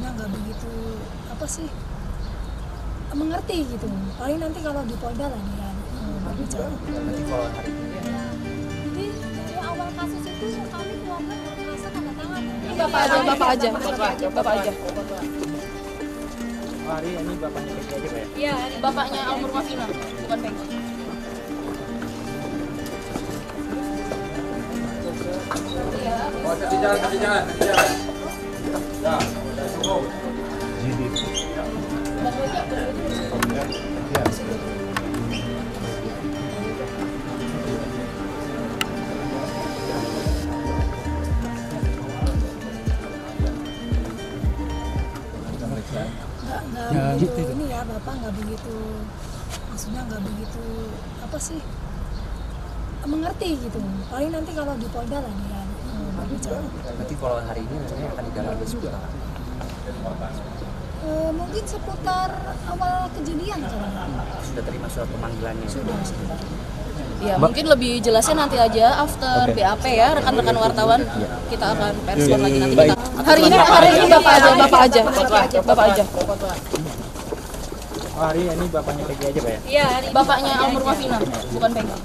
maksudnya nggak begitu apa sih mengerti gitu paling nanti kalau di Polda lah dia hmm, berbicara hari ini Jadi dari awal kasus itu kami keluarga merasa tanda tangan. Bapak aja, bapak aja, bapak aja. oh, hari ini bapaknya Peggy aja pak ya? Iya, bapaknya almarhumah Vina, bukan Peggy. Oh, kasih jalan, kasih jalan, kasih jalan. Ya. Nggak begitu. Ini ya bapak nggak begitu. Maksudnya nggak begitu apa sih? Mengerti gitu. Paling nanti kalau di Polda lah dia. Berbicara Berarti kalau hari ini rencananya akan digelar besok ya? Eh, mungkin seputar awal kejadian Sudah terima surat pemanggilannya? sudah Ya, mungkin lebih jelasnya nanti aja after BAP ya, rekan-rekan wartawan. Kita akan perspon lagi nanti kita. Hari ini hari ini bapak aja, bapak aja, bapak aja. Oh, hari ini bapaknya Peggy aja pak ya? Iya, bapaknya almarhumah Vina, bukan Peggy.